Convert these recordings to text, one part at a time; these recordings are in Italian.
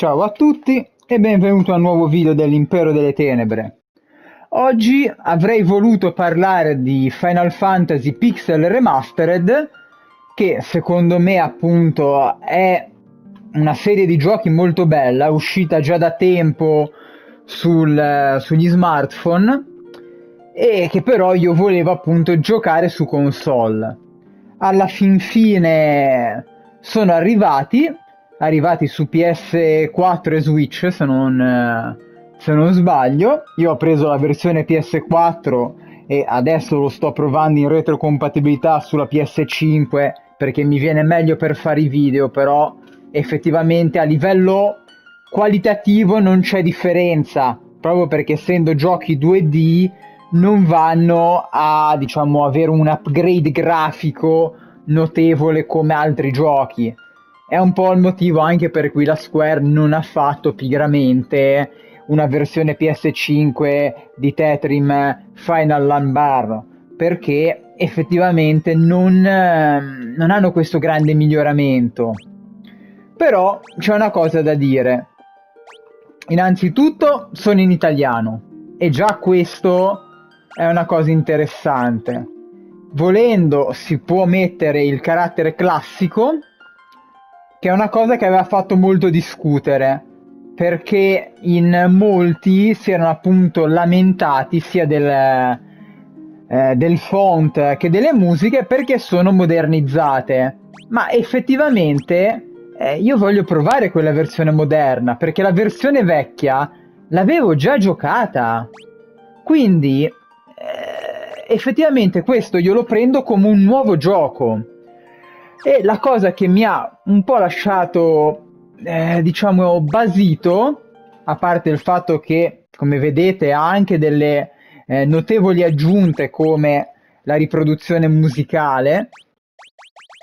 Ciao a tutti e benvenuto a un nuovo video dell'Impero delle Tenebre. Oggi avrei voluto parlare di Final Fantasy Pixel Remastered, che secondo me appunto è una serie di giochi molto bella, uscita già da tempo sul, sugli smartphone e che però io volevo appunto giocare su console. Alla fin fine sono arrivati arrivati su PS4 e Switch se non, eh, se non sbaglio. Io ho preso la versione PS4 e adesso lo sto provando in retrocompatibilità sulla PS5 perché mi viene meglio per fare i video, però effettivamente a livello qualitativo non c'è differenza, proprio perché essendo giochi 2D non vanno a diciamo avere un upgrade grafico notevole come altri giochi è un po' il motivo anche per cui la Square non ha fatto pigramente una versione PS5 di Tetrim Final Land Bar perché effettivamente non, ehm, non hanno questo grande miglioramento. Però c'è una cosa da dire. Innanzitutto sono in italiano e già questo è una cosa interessante. Volendo si può mettere il carattere classico che è una cosa che aveva fatto molto discutere perché in molti si erano appunto lamentati sia del, eh, del font che delle musiche perché sono modernizzate. Ma effettivamente eh, io voglio provare quella versione moderna perché la versione vecchia l'avevo già giocata. Quindi eh, effettivamente questo io lo prendo come un nuovo gioco e la cosa che mi ha un po' lasciato, eh, diciamo, basito, a parte il fatto che, come vedete, ha anche delle eh, notevoli aggiunte come la riproduzione musicale,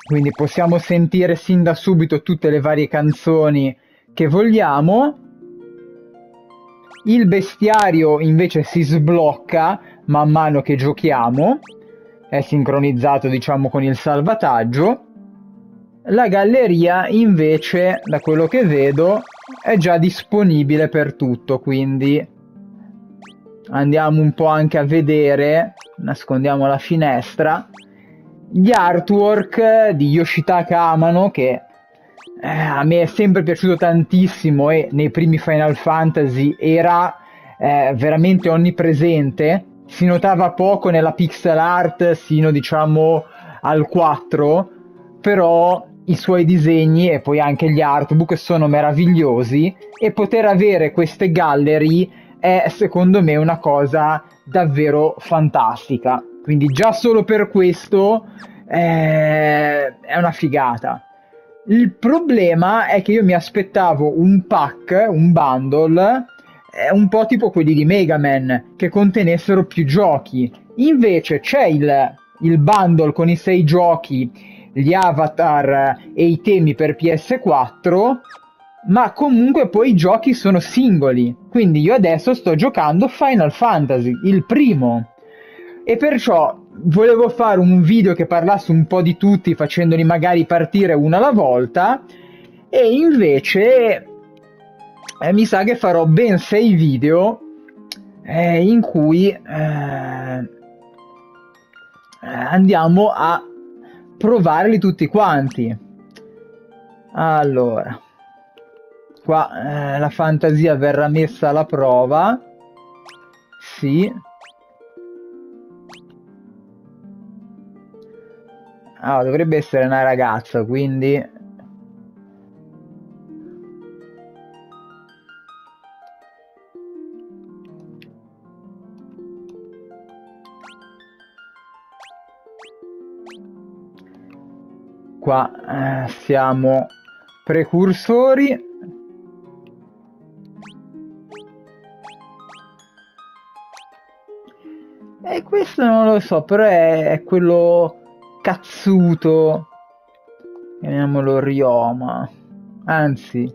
quindi possiamo sentire sin da subito tutte le varie canzoni che vogliamo. Il bestiario invece si sblocca man mano che giochiamo, è sincronizzato diciamo con il salvataggio la galleria invece, da quello che vedo, è già disponibile per tutto, quindi andiamo un po' anche a vedere, nascondiamo la finestra, gli artwork di Yoshitaka Amano che eh, a me è sempre piaciuto tantissimo e nei primi Final Fantasy era eh, veramente onnipresente, si notava poco nella pixel art sino diciamo al 4, però i suoi disegni e poi anche gli artbook sono meravigliosi e poter avere queste gallery è secondo me una cosa davvero fantastica. Quindi già solo per questo eh, è una figata. Il problema è che io mi aspettavo un pack, un bundle, eh, un po' tipo quelli di Mega Man, che contenessero più giochi. Invece c'è il, il bundle con i sei giochi gli avatar e i temi per PS4, ma comunque poi i giochi sono singoli. Quindi io adesso sto giocando Final Fantasy, il primo. E perciò volevo fare un video che parlasse un po' di tutti, facendoli magari partire una alla volta. E invece eh, mi sa che farò ben sei video eh, in cui eh, andiamo a provarli tutti quanti. Allora, qua eh, la fantasia verrà messa alla prova. Sì. Ah, dovrebbe essere una ragazza, quindi qua eh, siamo precursori. E questo non lo so però è, è quello cazzuto. Chiamiamolo Rioma anzi.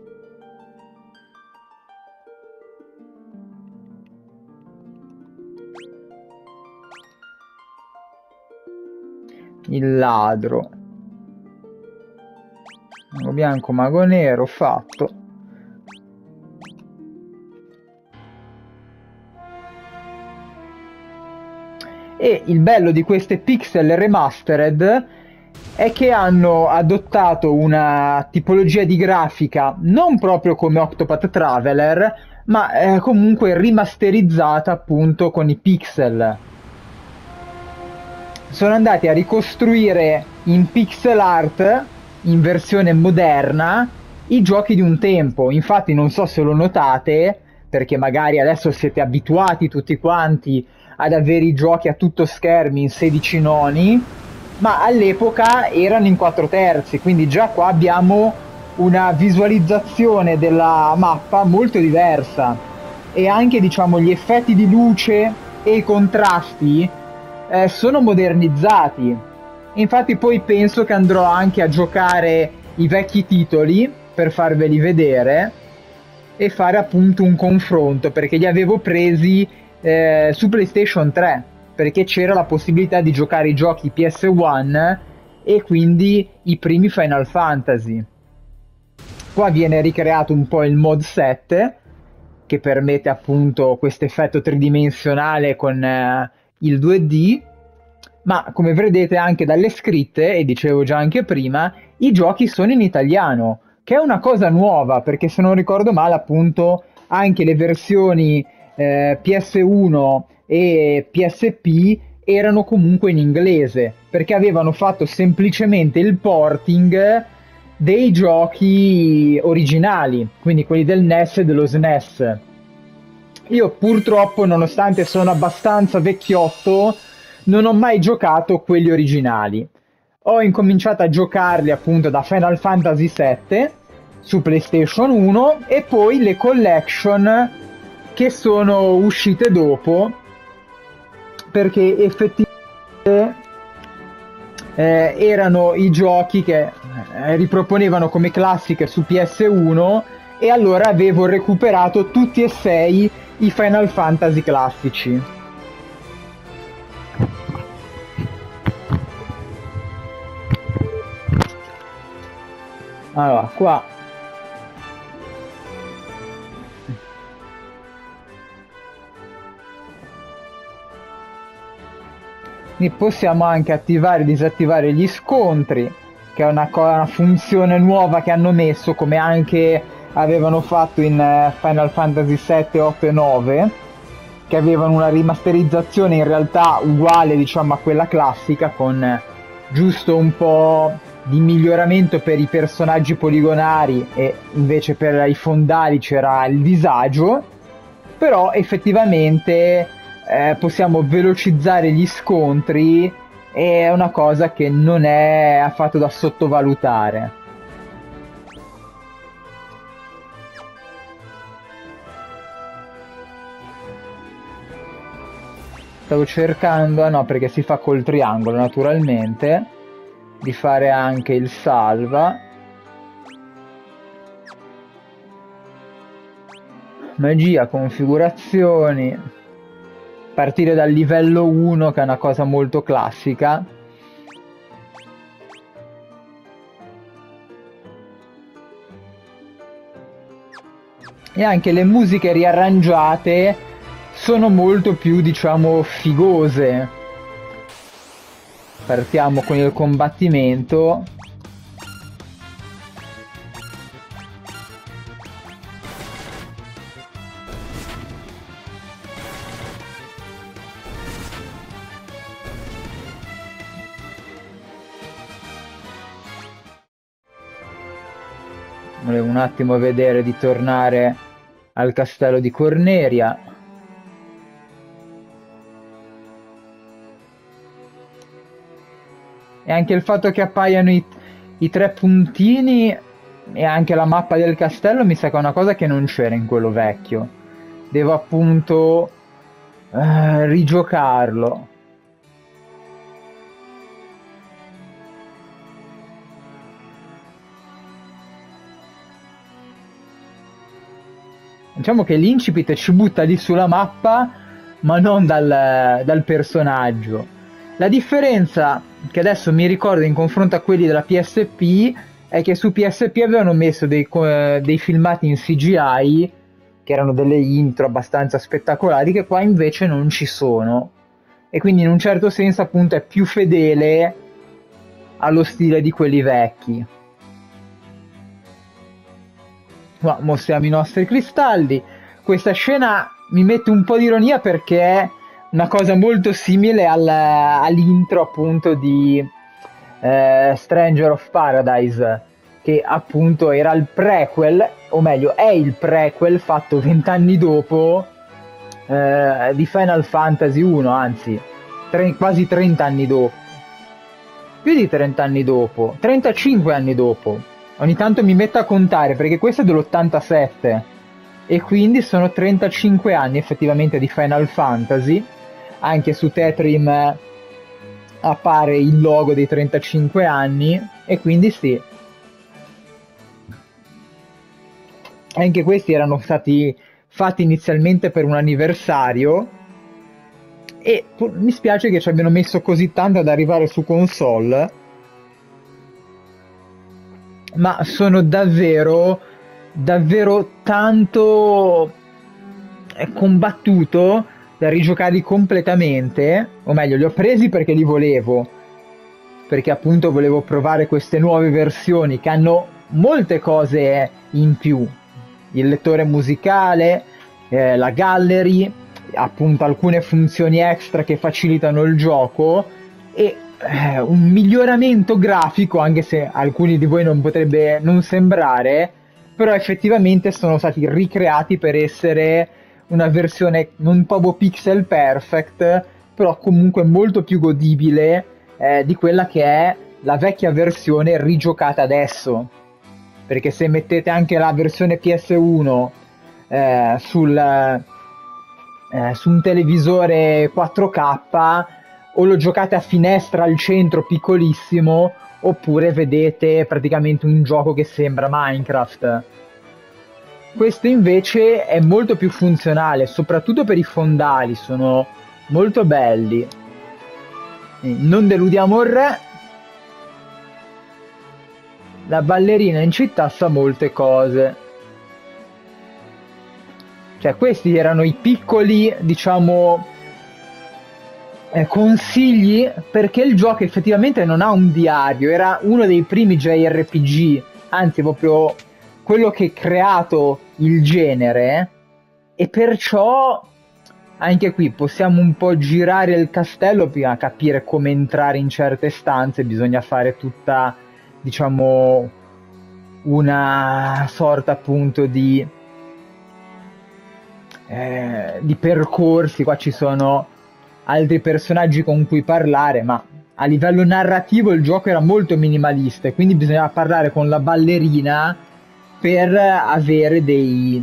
Il ladro mago bianco mago nero fatto. E il bello di queste pixel remastered è che hanno adottato una tipologia di grafica non proprio come Octopath Traveler ma eh, comunque rimasterizzata appunto con i pixel. Sono andati a ricostruire in pixel art in versione moderna, i giochi di un tempo. Infatti non so se lo notate, perché magari adesso siete abituati tutti quanti ad avere i giochi a tutto schermi in 16 noni, ma all'epoca erano in 4 terzi, quindi già qua abbiamo una visualizzazione della mappa molto diversa e anche diciamo gli effetti di luce e i contrasti eh, sono modernizzati. Infatti poi penso che andrò anche a giocare i vecchi titoli per farveli vedere e fare appunto un confronto perché li avevo presi eh, su PlayStation 3 perché c'era la possibilità di giocare i giochi PS1 e quindi i primi Final Fantasy. Qua viene ricreato un po' il mod 7 che permette appunto questo effetto tridimensionale con eh, il 2D, ma come vedete anche dalle scritte, e dicevo già anche prima, i giochi sono in italiano, che è una cosa nuova perché se non ricordo male appunto anche le versioni eh, PS1 e PSP erano comunque in inglese perché avevano fatto semplicemente il porting dei giochi originali, quindi quelli del NES e dello SNES. Io purtroppo, nonostante sono abbastanza vecchiotto, non ho mai giocato quelli originali. Ho incominciato a giocarli appunto da Final Fantasy VII su PlayStation 1 e poi le collection che sono uscite dopo perché effettivamente eh, erano i giochi che eh, riproponevano come classiche su PS1 e allora avevo recuperato tutti e sei i Final Fantasy classici. Allora, qua. Possiamo anche attivare e disattivare gli scontri che è una, una, funzione nuova che hanno messo come anche avevano fatto in eh, Final Fantasy 7, 8 e 9 che avevano una rimasterizzazione in realtà uguale diciamo a quella classica con giusto un po' di miglioramento per i personaggi poligonari e invece per i fondali c'era il disagio però effettivamente eh, possiamo velocizzare gli scontri è una cosa che non è affatto da sottovalutare. Stavo cercando, no perché si fa col triangolo naturalmente, di fare anche il salva. Magia, configurazioni. Partire dal livello 1 che è una cosa molto classica. E anche le musiche riarrangiate sono molto più diciamo figose partiamo con il combattimento volevo un attimo vedere di tornare al castello di Corneria. E anche il fatto che appaiano i, i tre puntini e anche la mappa del castello mi sa che è una cosa che non c'era in quello vecchio. Devo appunto eh, rigiocarlo. diciamo che l'incipit ci butta lì sulla mappa, ma non dal, dal personaggio. La differenza che adesso mi ricordo in confronto a quelli della PSP è che su PSP avevano messo dei, dei, filmati in CGI che erano delle intro abbastanza spettacolari che qua invece non ci sono e quindi in un certo senso appunto è più fedele allo stile di quelli vecchi. Ma mostriamo i nostri cristalli. Questa scena mi mette un po' di ironia perché una cosa molto simile al, all'intro appunto di eh, Stranger of Paradise che appunto era il prequel o meglio è il prequel fatto vent'anni dopo eh, di Final Fantasy 1 anzi tre, quasi 30 anni dopo. Più di 30 anni dopo 35 anni dopo. Ogni tanto mi metto a contare perché questo è dell'87 e quindi sono 35 anni effettivamente di Final Fantasy anche su Tetrim appare il logo dei 35 anni e quindi sì. Anche questi erano stati fatti inizialmente per un anniversario e mi spiace che ci abbiano messo così tanto ad arrivare su console ma sono davvero davvero tanto combattuto da rigiocarli completamente, o meglio, li ho presi perché li volevo, perché appunto volevo provare queste nuove versioni che hanno molte cose in più, il lettore musicale, eh, la gallery, appunto alcune funzioni extra che facilitano il gioco e eh, un miglioramento grafico, anche se alcuni di voi non potrebbe non sembrare, però effettivamente sono stati ricreati per essere una versione non proprio pixel perfect, però comunque molto più godibile eh, di quella che è la vecchia versione rigiocata adesso. Perché se mettete anche la versione PS1 eh, sul, eh, su un televisore 4K, o lo giocate a finestra al centro piccolissimo, oppure vedete praticamente un gioco che sembra Minecraft questo invece è molto più funzionale, soprattutto per i fondali, sono molto belli. Non deludiamo il re. La ballerina in città sa molte cose. Cioè, questi erano i piccoli, diciamo, eh, consigli perché il gioco effettivamente non ha un diario, era uno dei primi JRPG, anzi proprio quello che ha creato il genere e perciò anche qui possiamo un po' girare il castello prima capire come entrare in certe stanze, bisogna fare tutta, diciamo, una sorta appunto di, eh, di percorsi, qua ci sono altri personaggi con cui parlare, ma a livello narrativo il gioco era molto minimalista quindi bisognava parlare con la ballerina per avere dei,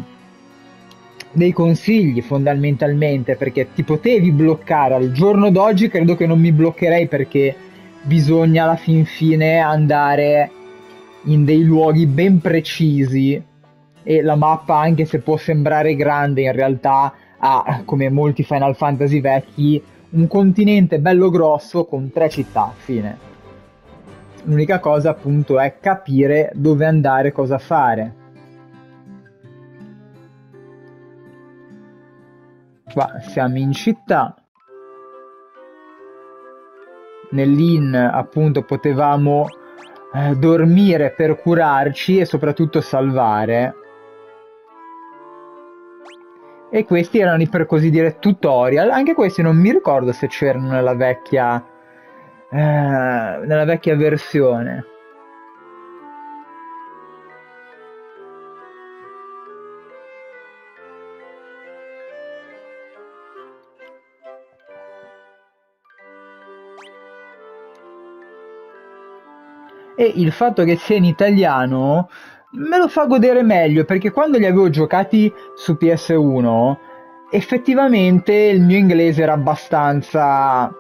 dei consigli fondamentalmente perché ti potevi bloccare. Al giorno d'oggi credo che non mi bloccherei perché bisogna alla fin fine andare in dei luoghi ben precisi. E la mappa anche se può sembrare grande in realtà ha come molti Final Fantasy vecchi un continente bello grosso con tre città. Fine L'unica cosa appunto è capire dove andare, cosa fare. Qua siamo in città. Nell'inn appunto potevamo eh, dormire per curarci e soprattutto salvare. E questi erano i per così dire tutorial. Anche questi non mi ricordo se c'erano nella vecchia eh, nella vecchia versione. E il fatto che sia in italiano me lo fa godere meglio perché quando li avevo giocati su PS1 effettivamente il mio inglese era abbastanza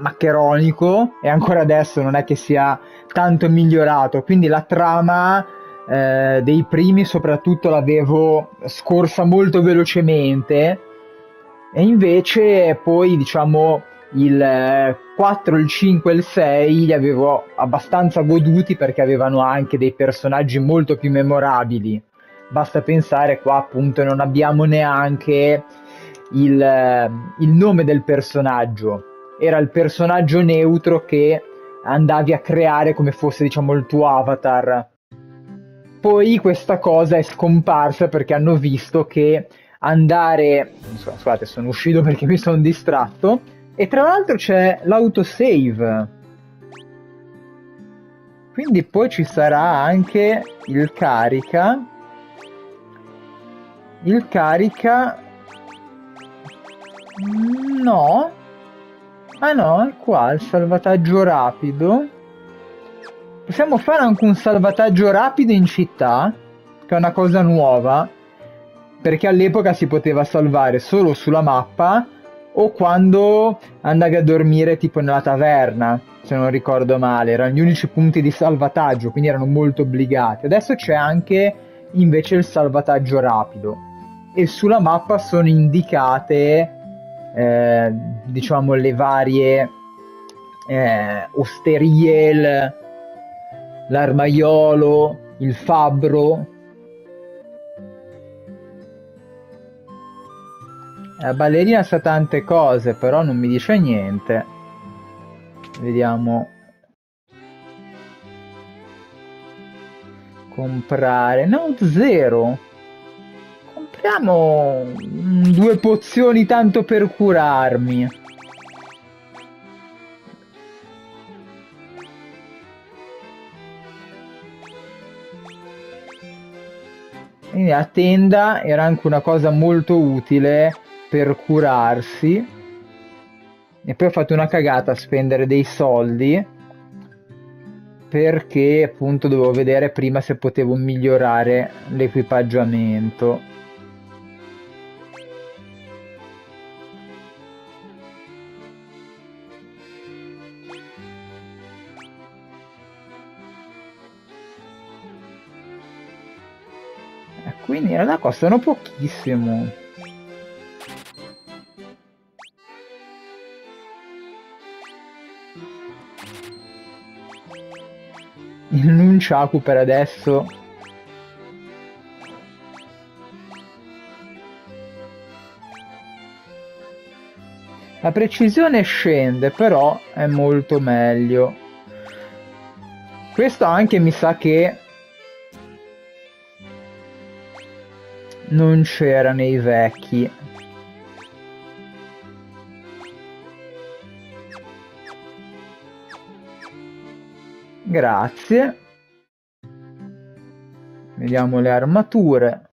maccheronico e ancora adesso non è che sia tanto migliorato, quindi la trama eh, dei primi soprattutto l'avevo scorsa molto velocemente. E invece poi diciamo il 4, il 5 e il 6 li avevo abbastanza goduti perché avevano anche dei personaggi molto più memorabili. Basta pensare qua appunto non abbiamo neanche il, il nome del personaggio era il personaggio neutro che andavi a creare come fosse diciamo il tuo avatar. Poi questa cosa è scomparsa perché hanno visto che andare... Scusate, sono uscito perché mi sono distratto. E tra l'altro c'è l'autosave. Quindi poi ci sarà anche il carica. Il carica... No. Ah no, è qua il salvataggio rapido. Possiamo fare anche un salvataggio rapido in città, che è una cosa nuova, perché all'epoca si poteva salvare solo sulla mappa o quando andavi a dormire tipo nella taverna, se non ricordo male, erano gli unici punti di salvataggio, quindi erano molto obbligati. Adesso c'è anche invece il salvataggio rapido e sulla mappa sono indicate eh, diciamo le varie eh, osterie, il, l'armaiolo, il fabbro. La ballerina sa tante cose, però non mi dice niente. Vediamo. Comprare. No, zero. Compriamo due pozioni tanto per curarmi. Quindi la tenda era anche una cosa molto utile per curarsi. E poi ho fatto una cagata a spendere dei soldi perché appunto dovevo vedere prima se potevo migliorare l'equipaggiamento. Quindi in realtà costano pochissimo. Il Nunchaku per adesso La precisione scende, però è molto meglio. Questo anche mi sa che non c'era nei vecchi. Grazie. Vediamo le armature.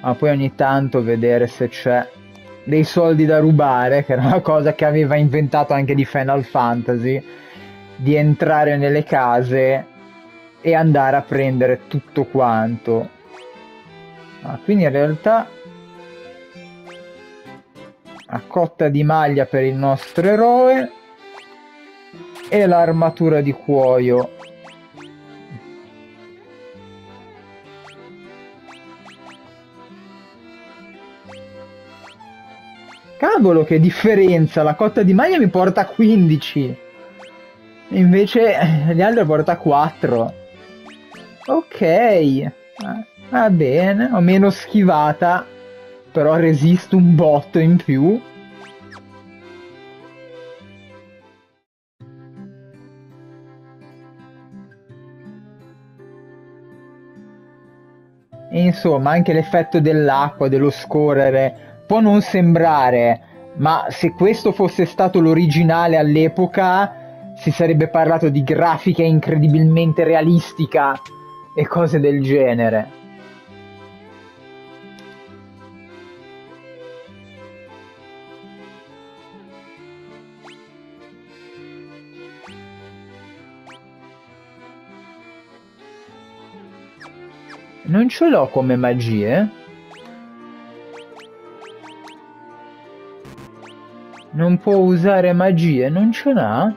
Ma poi ogni tanto vedere se c'è dei soldi da rubare, che era una cosa che aveva inventato anche di Final Fantasy, di entrare nelle case e andare a prendere tutto quanto. Ah, quindi in realtà a cotta di maglia per il nostro eroe e l'armatura di cuoio Cavolo, che differenza! La cotta di maglia mi porta a 15. Invece gli altri porta a 4. Ok. Va bene, ho meno schivata, però resisto un botto in più. E insomma, anche l'effetto dell'acqua, dello scorrere, può non sembrare, ma se questo fosse stato l'originale all'epoca, si sarebbe parlato di grafica incredibilmente realistica e cose del genere. Non ce l'ho come magie. Non può usare magie, non ce l'ha?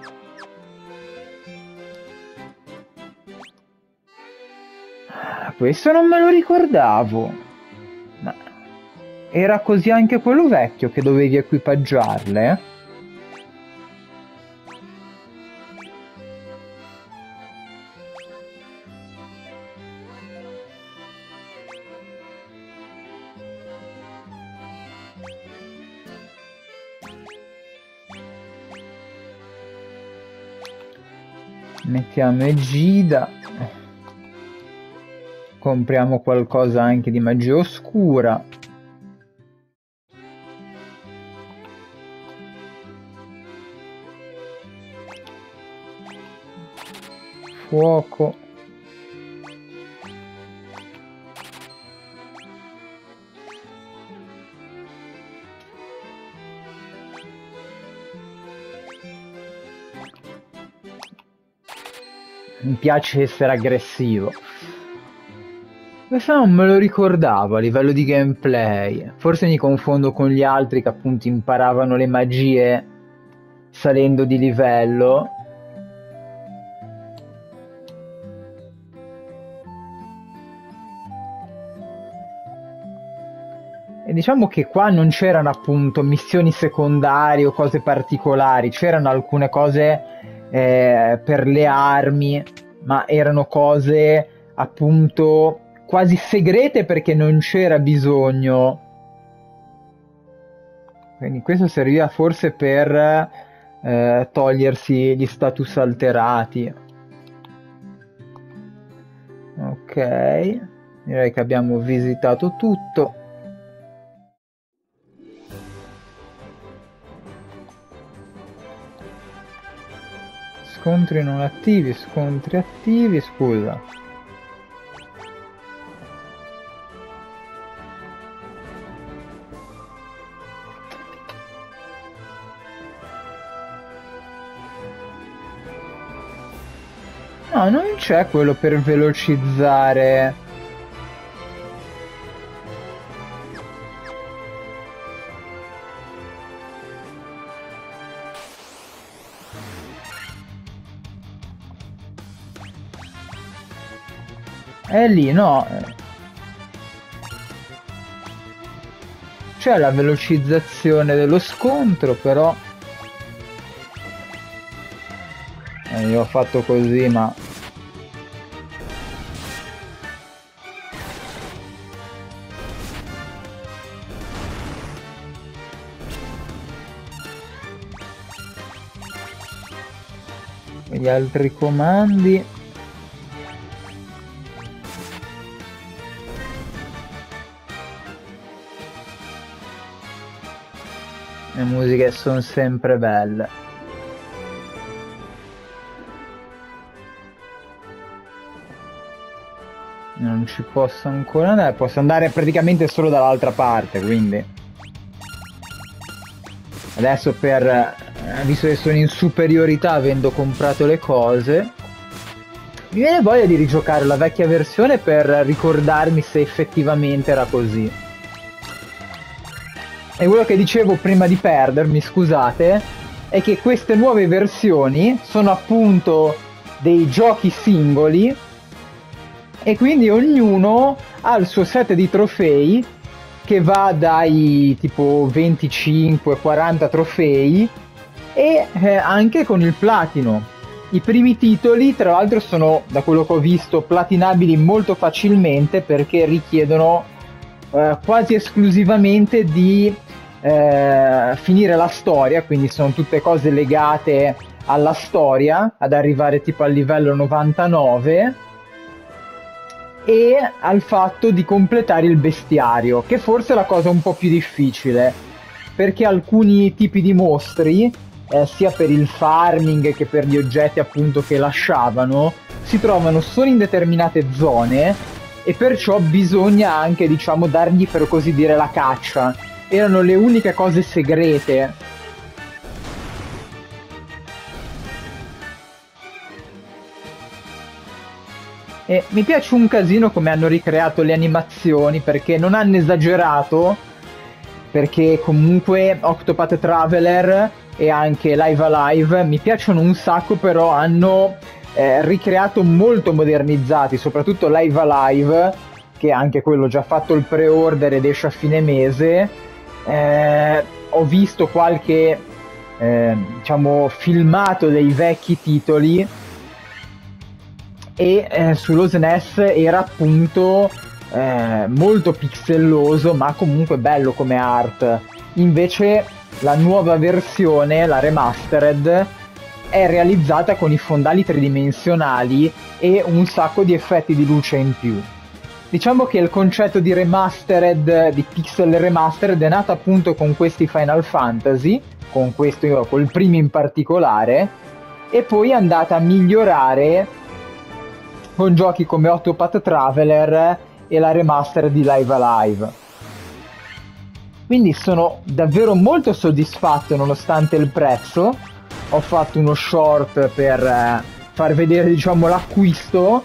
Ah, questo non me lo ricordavo. Ma era così anche quello vecchio che dovevi equipaggiarle? Mettiamo Egida. Compriamo qualcosa anche di magia oscura. Fuoco. Mi piace essere aggressivo. Questo non me lo ricordavo a livello di gameplay. Forse mi confondo con gli altri che appunto imparavano le magie salendo di livello. E diciamo che qua non c'erano appunto missioni secondarie o cose particolari, c'erano alcune cose eh, per le armi, ma erano cose appunto quasi segrete perché non c'era bisogno. Quindi questo serviva forse per eh, togliersi gli status alterati. Ok, direi che abbiamo visitato tutto. Scontri non attivi, scontri attivi, scusa. No, non c'è quello per velocizzare È lì, no. C'è la velocizzazione dello scontro, però... Eh, io ho fatto così, ma... Gli altri comandi... Le musiche sono sempre belle. Non ci posso ancora andare, posso andare praticamente solo dall'altra parte, quindi... Adesso per... Eh, visto che sono in superiorità avendo comprato le cose... Mi viene voglia di rigiocare la vecchia versione per ricordarmi se effettivamente era così. E quello che dicevo prima di perdermi, scusate, è che queste nuove versioni sono appunto dei giochi singoli e quindi ognuno ha il suo set di trofei che va dai tipo 25-40 trofei e eh, anche con il platino. I primi titoli, tra l'altro, sono, da quello che ho visto, platinabili molto facilmente perché richiedono eh, quasi esclusivamente di eh, finire la storia, quindi sono tutte cose legate alla storia, ad arrivare tipo al livello 99 e al fatto di completare il bestiario, che forse è la cosa un po' più difficile, perché alcuni tipi di mostri, eh, sia per il farming che per gli oggetti appunto che lasciavano, si trovano solo in determinate zone e perciò bisogna anche diciamo dargli per così dire la caccia erano le uniche cose segrete. E mi piace un casino come hanno ricreato le animazioni perché non hanno esagerato perché comunque Octopath Traveler e anche Live Alive mi piacciono un sacco però hanno eh, ricreato molto modernizzati soprattutto Live Alive che anche quello già fatto il pre-order ed esce a fine mese eh, ho visto qualche eh, diciamo filmato dei vecchi titoli e eh, sullo SNES era appunto eh, molto pixelloso ma comunque bello come art invece la nuova versione la remastered è realizzata con i fondali tridimensionali e un sacco di effetti di luce in più. Diciamo che il concetto di remastered, di pixel remastered, è nato appunto con questi Final Fantasy, con questo, col primo in particolare, e poi è andata a migliorare con giochi come Octopath Traveler e la remaster di Live Alive. Quindi sono davvero molto soddisfatto nonostante il prezzo. Ho fatto uno short per eh, far vedere diciamo l'acquisto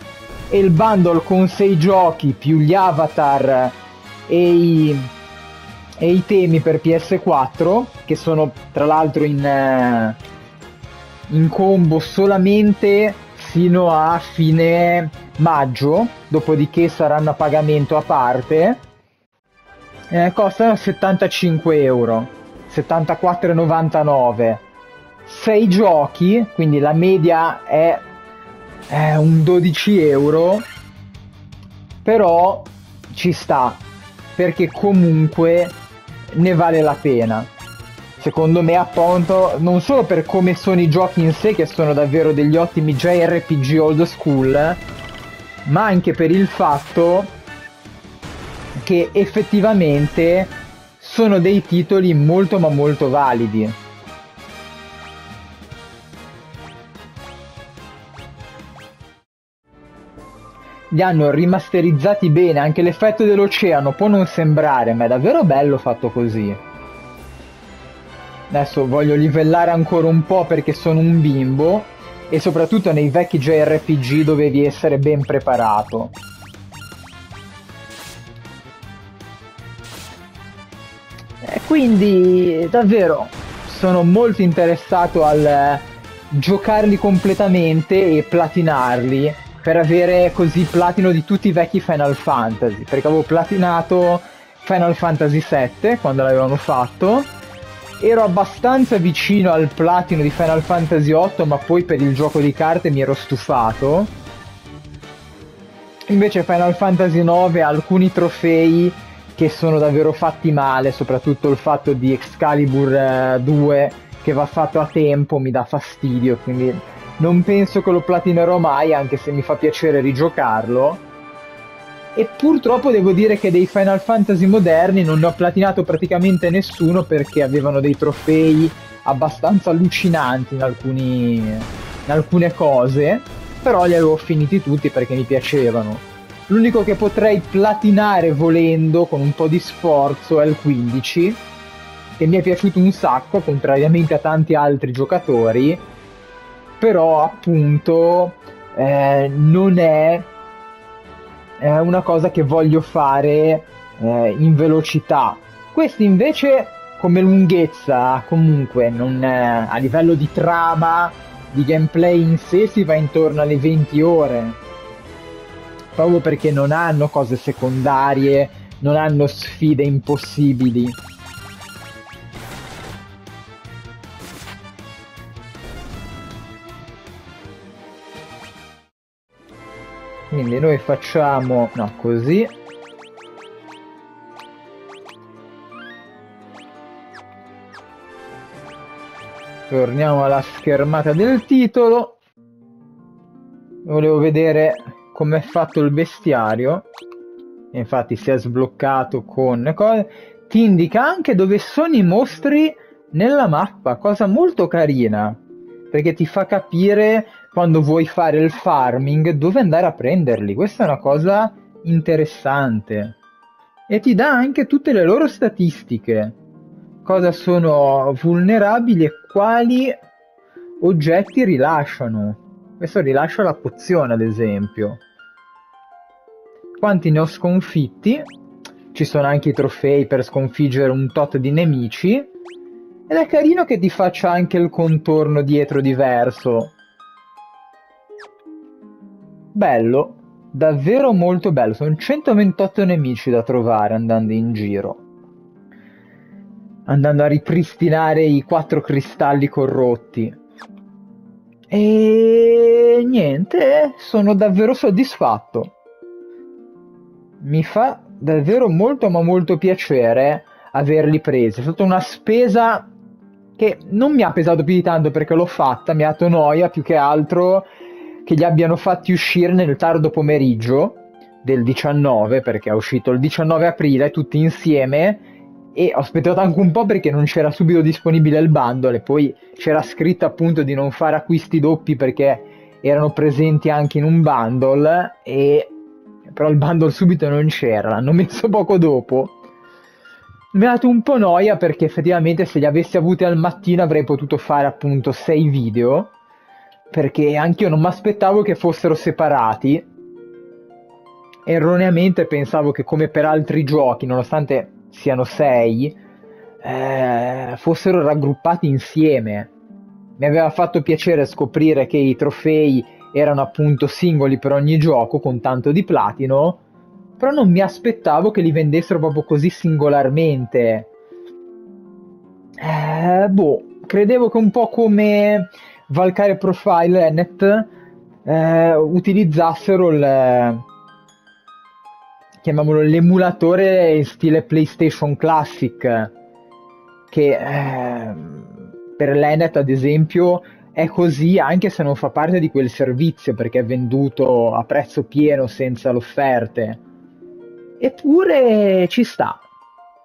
e il bundle con 6 giochi più gli avatar e i, e i temi per PS4 che sono tra l'altro in, eh, in combo solamente fino a fine maggio, dopodiché saranno a pagamento a parte, eh, costano 75 euro, 74,99. 6 giochi, quindi la media è è un 12 euro, però ci sta, perché comunque ne vale la pena. Secondo me appunto, non solo per come sono i giochi in sé, che sono davvero degli ottimi JRPG old school, ma anche per il fatto che effettivamente sono dei titoli molto ma molto validi. Li hanno rimasterizzati bene, anche l'effetto dell'oceano può non sembrare, ma è davvero bello fatto così. Adesso voglio livellare ancora un po' perché sono un bimbo e soprattutto nei vecchi JRPG dovevi essere ben preparato. E quindi davvero sono molto interessato al giocarli completamente e platinarli per avere così platino di tutti i vecchi Final Fantasy, perché avevo platinato Final Fantasy VII quando l'avevano fatto, ero abbastanza vicino al platino di Final Fantasy VIII, ma poi per il gioco di carte mi ero stufato. Invece Final Fantasy IX ha alcuni trofei che sono davvero fatti male, soprattutto il fatto di Excalibur 2 eh, che va fatto a tempo mi dà fastidio, quindi non penso che lo platinerò mai, anche se mi fa piacere rigiocarlo. E purtroppo devo dire che dei Final Fantasy moderni non ne ho platinato praticamente nessuno perché avevano dei trofei abbastanza allucinanti in, alcuni, in alcune cose, però li avevo finiti tutti perché mi piacevano. L'unico che potrei platinare volendo con un po' di sforzo è il 15, che mi è piaciuto un sacco, contrariamente a tanti altri giocatori, però appunto eh, non è, è, una cosa che voglio fare eh, in velocità. Questo invece come lunghezza comunque non è, a livello di trama, di gameplay in sé si va intorno alle 20 ore. Proprio perché non hanno cose secondarie, non hanno sfide impossibili. Quindi noi facciamo no così. Torniamo alla schermata del titolo. Volevo vedere come è fatto il bestiario. Infatti si è sbloccato con cose. Ti indica anche dove sono i mostri nella mappa cosa molto carina perché ti fa capire quando vuoi fare il farming dove andare a prenderli. Questa è una cosa interessante. E ti dà anche tutte le loro statistiche. Cosa sono vulnerabili e quali oggetti rilasciano. Questo rilascia la pozione, ad esempio. Quanti ne ho sconfitti? Ci sono anche i trofei per sconfiggere un tot di nemici. Ed è carino che ti faccia anche il contorno dietro diverso Bello, davvero molto bello. Sono 128 nemici da trovare andando in giro. Andando a ripristinare i quattro cristalli corrotti. E niente, sono davvero soddisfatto. Mi fa davvero molto ma molto piacere averli presi. È stata una spesa che non mi ha pesato più di tanto perché l'ho fatta, mi ha dato noia più che altro che li abbiano fatti uscire nel tardo pomeriggio del 19 perché è uscito il 19 aprile tutti insieme e ho aspettato anche un po' perché non c'era subito disponibile il bundle e poi c'era scritto appunto di non fare acquisti doppi perché erano presenti anche in un bundle e però il bundle subito non c'era, l'hanno messo poco dopo. Mi ha dato un po' noia perché effettivamente se li avessi avuti al mattino avrei potuto fare appunto 6 video perché anche io non mi aspettavo che fossero separati. Erroneamente pensavo che come per altri giochi, nonostante siano 6, eh, fossero raggruppati insieme. Mi aveva fatto piacere scoprire che i trofei erano appunto singoli per ogni gioco con tanto di platino, però non mi aspettavo che li vendessero proprio così singolarmente. Eh, boh, credevo che un po' come Valkyrie Profile Net eh, utilizzassero il chiamiamolo l'emulatore in stile PlayStation Classic che eh, per l'Enet ad esempio è così anche se non fa parte di quel servizio perché è venduto a prezzo pieno senza le offerte. Eppure ci sta.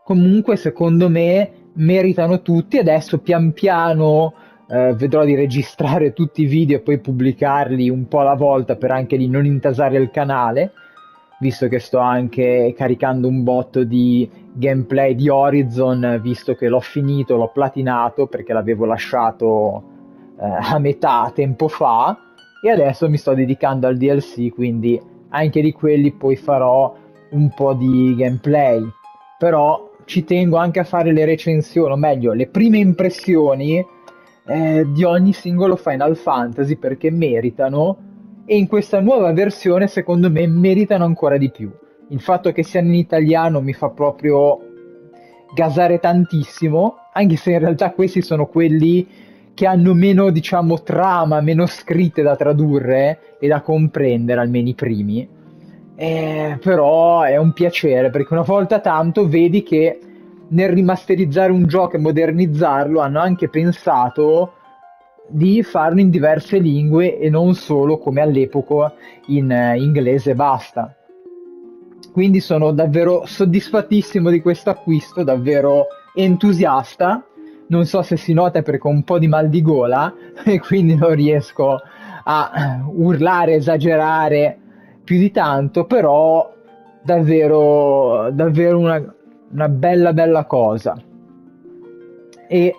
Comunque secondo me meritano tutti. Adesso pian piano eh, vedrò di registrare tutti i video e poi pubblicarli un po' alla volta per anche di non intasare il canale. Visto che sto anche caricando un botto di gameplay di Horizon, visto che l'ho finito, l'ho platinato perché l'avevo lasciato eh, a metà tempo fa e adesso mi sto dedicando al DLC, quindi anche di quelli poi farò un po' di gameplay. Però ci tengo anche a fare le recensioni, o meglio, le prime impressioni eh, di ogni singolo Final Fantasy perché meritano e in questa nuova versione secondo me meritano ancora di più. Il fatto che siano in italiano mi fa proprio gasare tantissimo, anche se in realtà questi sono quelli che hanno meno, diciamo, trama, meno scritte da tradurre e da comprendere, almeno i primi. Eh, però è un piacere perché una volta tanto vedi che nel rimasterizzare un gioco e modernizzarlo hanno anche pensato di farlo in diverse lingue e non solo come all'epoca in uh, inglese basta. Quindi sono davvero soddisfattissimo di questo acquisto, davvero entusiasta non so se si nota perché ho un po' di mal di gola e quindi non riesco a urlare, esagerare più di tanto, però davvero, davvero una, una bella bella cosa. E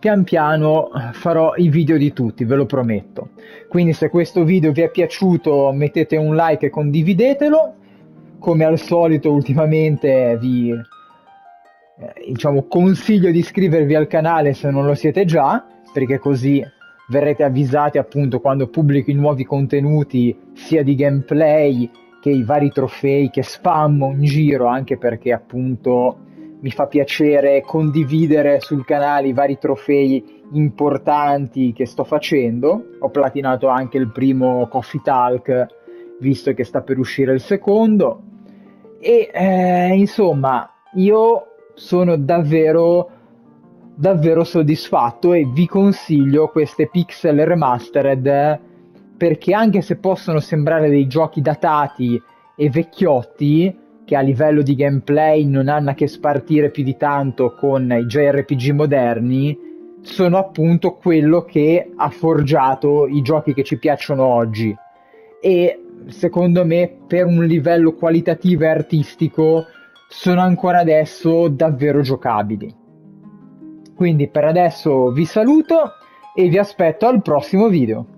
pian piano farò i video di tutti, ve lo prometto. Quindi se questo video vi è piaciuto mettete un like e condividetelo. Come al solito ultimamente vi eh, diciamo, consiglio di iscrivervi al canale se non lo siete già, perché così verrete avvisati appunto quando pubblico i nuovi contenuti sia di gameplay che i vari trofei che spammo in giro, anche perché appunto mi fa piacere condividere sul canale i vari trofei importanti che sto facendo. Ho platinato anche il primo Coffee Talk, visto che sta per uscire il secondo. E eh, insomma, io sono davvero davvero soddisfatto e vi consiglio queste pixel remastered perché anche se possono sembrare dei giochi datati e vecchiotti che a livello di gameplay non hanno a che spartire più di tanto con i JRPG moderni sono appunto quello che ha forgiato i giochi che ci piacciono oggi e secondo me per un livello qualitativo e artistico sono ancora adesso davvero giocabili. Quindi per adesso vi saluto e vi aspetto al prossimo video.